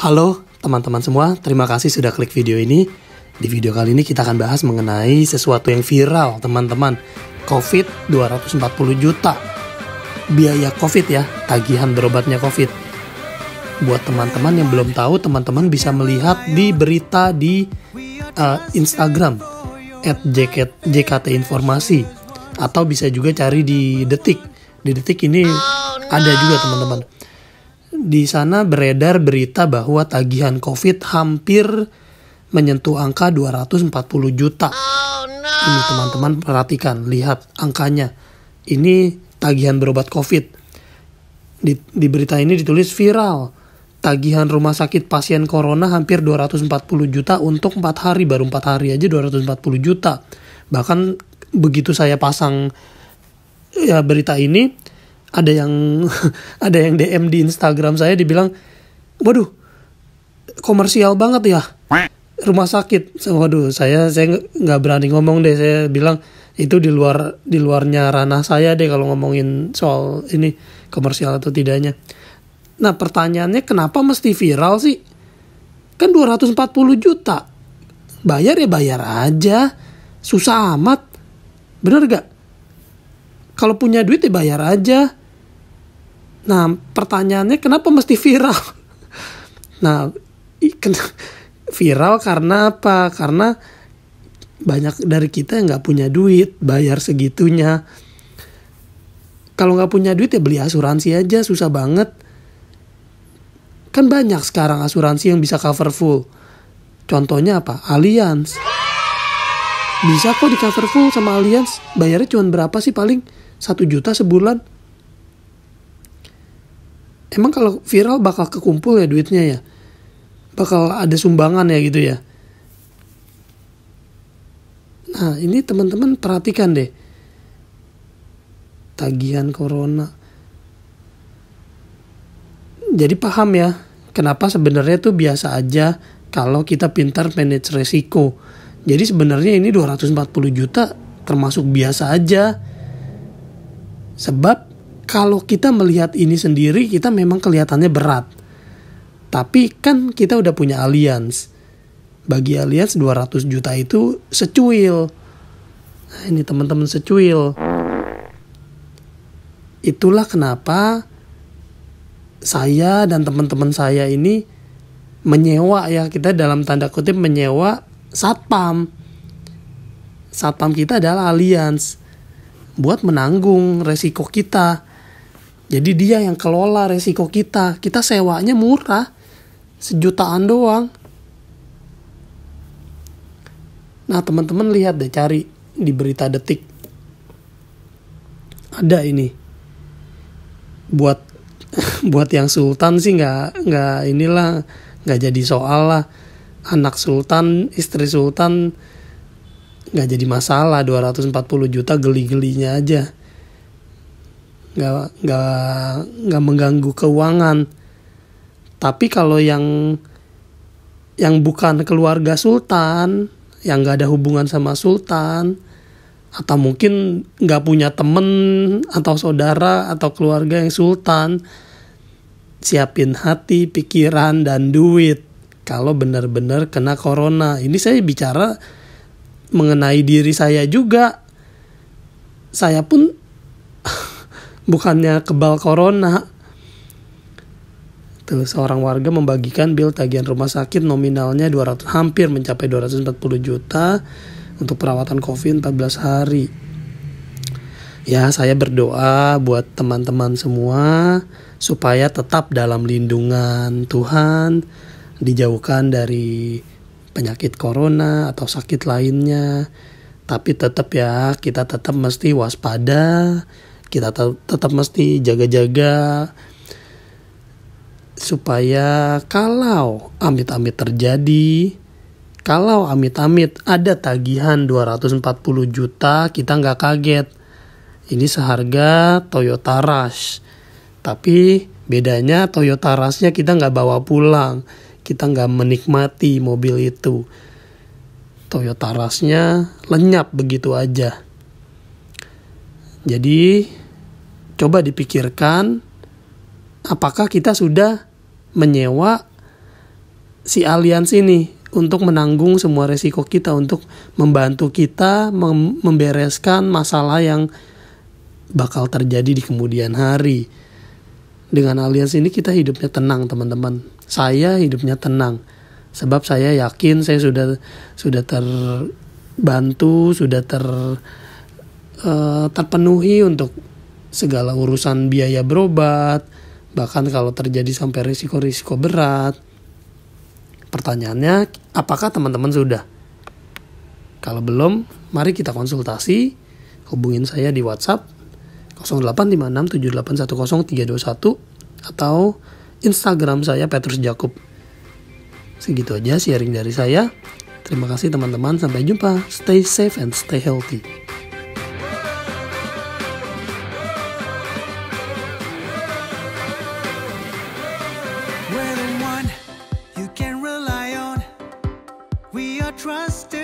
Halo teman-teman semua, terima kasih sudah klik video ini. Di video kali ini kita akan bahas mengenai sesuatu yang viral teman-teman. COVID 240 juta. Biaya COVID ya, tagihan berobatnya COVID. Buat teman-teman yang belum tahu, teman-teman bisa melihat di berita di uh, Instagram at JKT, JKT Informasi atau bisa juga cari di Detik. Di Detik ini ada juga teman-teman di sana beredar berita bahwa tagihan COVID hampir menyentuh angka 240 juta. Oh, no. Ini teman-teman perhatikan, lihat angkanya. Ini tagihan berobat COVID. Di, di berita ini ditulis viral. Tagihan rumah sakit pasien corona hampir 240 juta untuk 4 hari, baru 4 hari aja 240 juta. Bahkan begitu saya pasang ya berita ini, ada yang ada yang DM di Instagram saya dibilang, waduh komersial banget ya rumah sakit. Waduh saya saya nggak berani ngomong deh saya bilang itu di luar di luarnya ranah saya deh kalau ngomongin soal ini komersial atau tidaknya. Nah pertanyaannya kenapa mesti viral sih? Kan 240 juta. Bayar ya bayar aja. Susah amat. Bener gak? Kalau punya duit ya bayar aja Nah, pertanyaannya kenapa mesti viral? Nah, viral karena apa? Karena banyak dari kita yang nggak punya duit, bayar segitunya. Kalau nggak punya duit ya beli asuransi aja, susah banget. Kan banyak sekarang asuransi yang bisa cover full. Contohnya apa? Allianz. Bisa kok di cover full sama Allianz. Bayarnya cuma berapa sih paling? Satu juta sebulan emang kalau viral bakal kekumpul ya duitnya ya? Bakal ada sumbangan ya gitu ya? Nah ini teman-teman perhatikan deh. Tagihan corona. Jadi paham ya kenapa sebenarnya tuh biasa aja kalau kita pintar manage resiko. Jadi sebenarnya ini 240 juta termasuk biasa aja. Sebab kalau kita melihat ini sendiri kita memang kelihatannya berat. Tapi kan kita udah punya alliance. Bagi alliance 200 juta itu secuil. Nah, ini teman-teman secuil. Itulah kenapa saya dan teman-teman saya ini menyewa ya kita dalam tanda kutip menyewa satpam. Satpam kita adalah alliance buat menanggung resiko kita jadi dia yang kelola resiko kita. Kita sewanya murah. Sejutaan doang. Nah teman-teman lihat deh cari di berita detik. Ada ini. Buat buat yang sultan sih nggak nggak inilah nggak jadi soal lah. Anak sultan, istri sultan nggak jadi masalah 240 juta geli-gelinya aja nggak nggak nggak mengganggu keuangan. Tapi kalau yang yang bukan keluarga sultan yang nggak ada hubungan sama sultan atau mungkin nggak punya temen atau saudara atau keluarga yang sultan siapin hati pikiran dan duit. Kalau benar-benar kena corona. Ini saya bicara mengenai diri saya juga. Saya pun bukannya kebal corona. Tuh, seorang warga membagikan bil tagihan rumah sakit nominalnya 200 hampir mencapai 240 juta untuk perawatan COVID 14 hari. Ya, saya berdoa buat teman-teman semua supaya tetap dalam lindungan Tuhan, dijauhkan dari penyakit corona atau sakit lainnya. Tapi tetap ya, kita tetap mesti waspada, kita tetap mesti jaga-jaga supaya kalau amit-amit terjadi kalau amit-amit ada tagihan 240 juta kita nggak kaget. Ini seharga Toyota Rush. Tapi bedanya Toyota Rushnya kita nggak bawa pulang. Kita nggak menikmati mobil itu. Toyota Rushnya lenyap begitu aja jadi coba dipikirkan apakah kita sudah menyewa si aliansi ini untuk menanggung semua resiko kita untuk membantu kita mem membereskan masalah yang bakal terjadi di kemudian hari. Dengan aliansi ini kita hidupnya tenang, teman-teman. Saya hidupnya tenang. Sebab saya yakin saya sudah sudah terbantu, sudah ter uh, terpenuhi untuk segala urusan biaya berobat, bahkan kalau terjadi sampai risiko-risiko berat. Pertanyaannya, apakah teman-teman sudah? Kalau belum, mari kita konsultasi. Hubungin saya di WhatsApp 0856781031 atau Instagram saya Petrus Jakub. Segitu aja sharing dari saya. Terima kasih teman-teman, sampai jumpa. Stay safe and stay healthy. trust